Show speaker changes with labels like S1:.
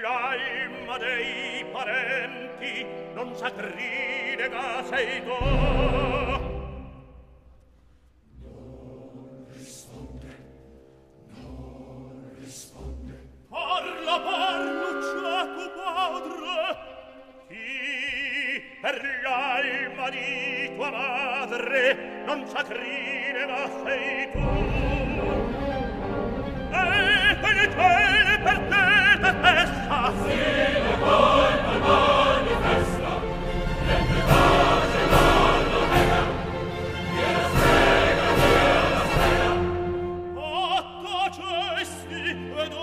S1: l'alma dei parenti non s'atrinega sei tu Parla, parla, tuo padre! Chi per l'alma di tua madre non s'acrineva sei tu! E penetele per te